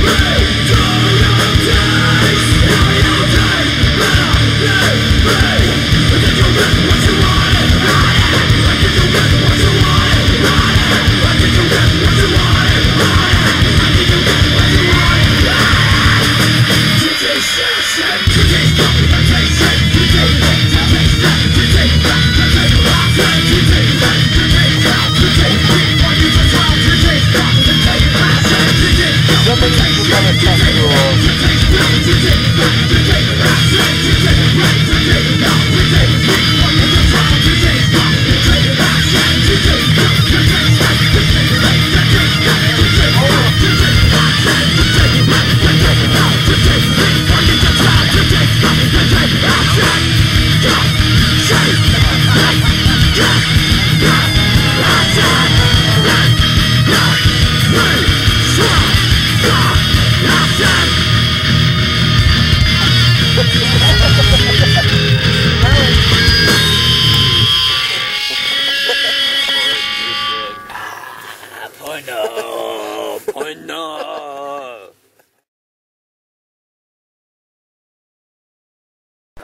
Break no!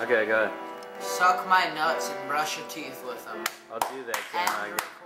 Okay, go ahead. Suck my nuts and brush your teeth with them. I'll do that.